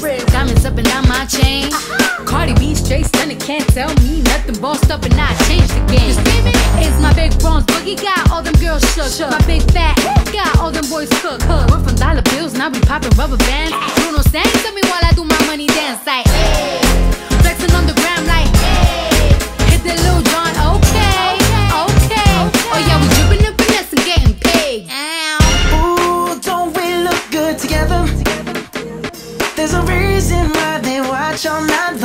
wrist. Diamonds up and down my chain. Cardi B straight stunning, can't tell me nothing. Bossed up and I changed the game. It's my big bronze boogie, got all them girls shook. My big fat got all them boys cooked. We're from dollar bills, now we popping rubber bands. You don't stand me while I do my they watch